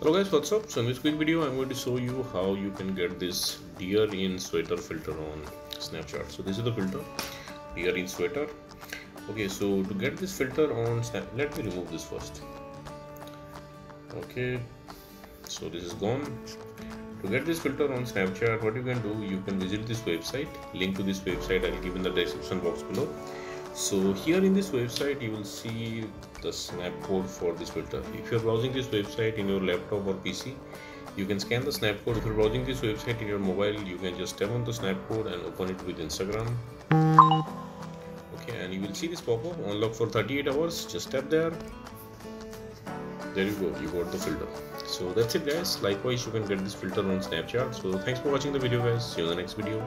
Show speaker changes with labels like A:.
A: Hello guys, what's up? So in this quick video, I'm going to show you how you can get this deer in sweater filter on Snapchat. So this is the filter, deer in sweater. Okay, so to get this filter on Snap, let me remove this first. Okay, so this is gone. To get this filter on Snapchat, what you can do, you can visit this website. Link to this website I'll give in the description box below so here in this website you will see the snap code for this filter. If you're browsing this website in your laptop or pc you can scan the snap code. If you're browsing this website in your mobile you can just tap on the snap code and open it with instagram. Okay and you will see this pop-up unlock for 38 hours. Just tap there. There you go you got the filter. So that's it guys. Likewise you can get this filter on snapchat. So thanks for watching the video guys. See you in the next video